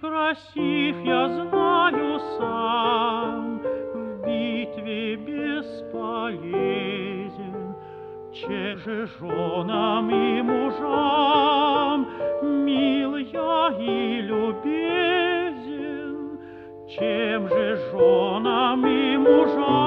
красив, я знаю сам, в битве бесполезен. Чем же женам и мужам, мил я и любезен, чем же женам и мужам,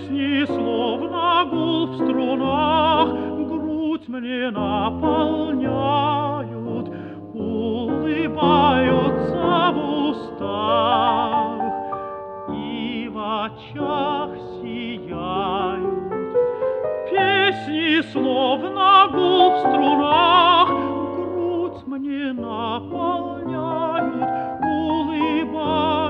Песни словно гул в струнах грудь мне наполняют, улыбаются в устах и в очах сияют. Песни словно гул в струнах грудь мне наполняют, улыбаются